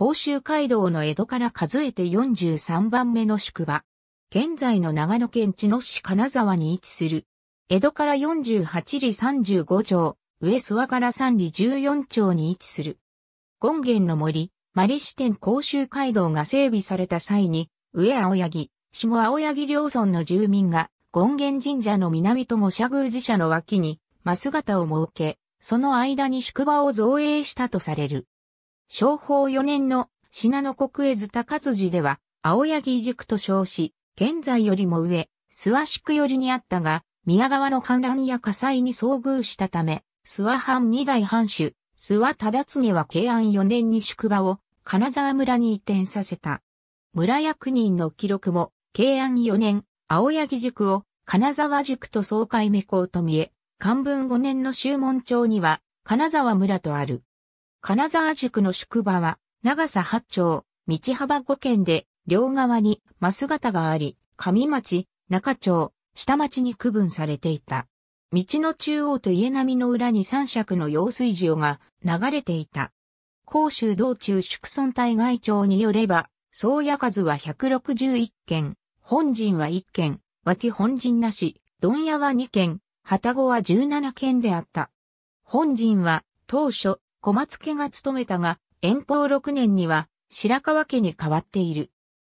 甲州街道の江戸から数えて43番目の宿場。現在の長野県茅野市金沢に位置する。江戸から48里35町、上諏訪から3里14町に位置する。権現の森、マリ支店甲州街道が整備された際に、上青柳、下青柳両村の住民が、権現神社の南と五社宮寺社の脇に、マス型を設け、その間に宿場を造営したとされる。昭法4年の信濃国絵図高辻では、青柳塾と称し、現在よりも上、諏訪宿寄りにあったが、宮川の氾濫や火災に遭遇したため、諏訪藩二代藩主、諏訪忠次は慶安4年に宿場を金沢村に移転させた。村役人の記録も、慶安4年、青柳塾を金沢塾と総会目校と見え、漢文5年の修門町には、金沢村とある。金沢宿の宿場は、長さ8丁、道幅5県で、両側に、増型があり、上町、中町、下町に区分されていた。道の中央と家並みの裏に三尺の用水場が流れていた。甲州道中宿村対外町によれば、総家数は161件、本陣は1件、脇本陣なし、問屋は2件、旗子は17件であった。本陣は当初小松家が務めたが、遠方6年には白川家に変わっている。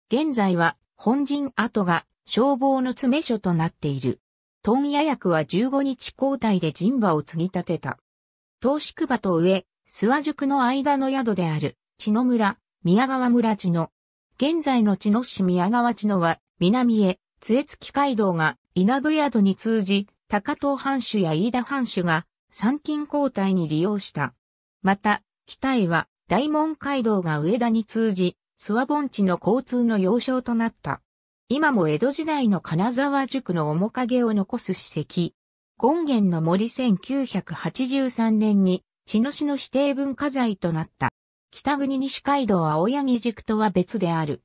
現在は本陣跡が消防の詰め所となっている。問屋役は15日交代で陣馬を継ぎ立てた。東宿場と上、諏訪宿の間の宿である、千野村、宮川村千野。現在の千野市宮川千野は、南へ、津江月街道が稲部宿に通じ、高藤藩主や飯田藩主が参勤交代に利用した。また、北へは大門街道が上田に通じ、諏訪盆地の交通の要衝となった。今も江戸時代の金沢塾の面影を残す史跡。権現の森1983年に、茅野市の指定文化財となった。北国西街道青柳塾とは別である。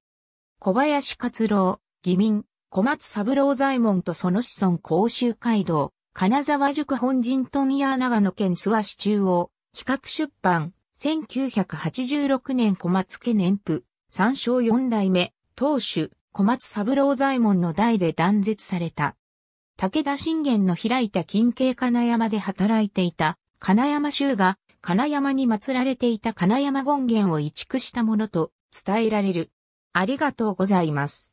小林勝郎、義民、小松三郎左衛門とその子孫甲州街道、金沢塾本陣問屋長野県諏訪市中央、企画出版、1986年小松家年譜、三章四代目、当主、小松三郎左衛門の代で断絶された。武田信玄の開いた近景金山で働いていた金山州が金山に祀られていた金山権現を移築したものと伝えられる。ありがとうございます。